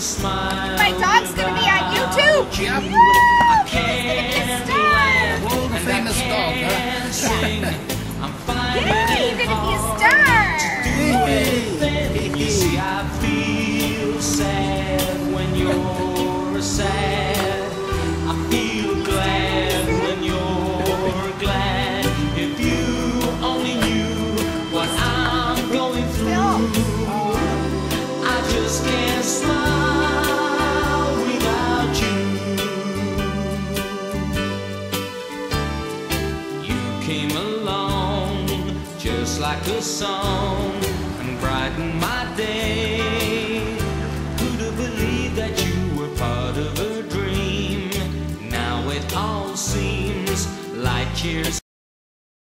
smile. My dog's gonna be on YouTube. Yep. I He's gonna be a star. World famous dog, huh? can't. I'm finding Yeah, you're gonna be a star. see, I feel sad when you're sad. I feel glad when you're glad. If you only knew what I'm going through, I just can't smile came along just like a song and brightened my day. Who'd have believed that you were part of a dream? Now it all seems like years.